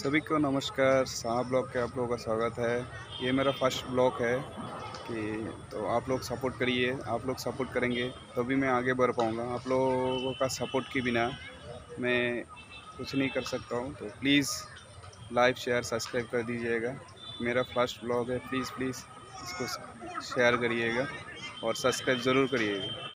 सभी को नमस्कार साहा ब्लॉग के आप लोगों का स्वागत है। ये मेरा फ़र्स्ट ब्लॉग है कि तो आप लोग सपोर्ट करिए, आप लोग सपोर्ट करेंगे, तभी तो मैं आगे बढ़ पाऊँगा। आप लोगों का सपोर्ट के बिना मैं कुछ नहीं कर सकता हूँ। तो प्लीज़ लाइक, शेयर, सब्सक्राइब कर दीजिएगा। मेरा फ़र्स्ट ब्लॉग है, प्लीज़ प्लीज़ इसको शेयर करिएगा और सब्सक्राइब ज़रूर करिएगा।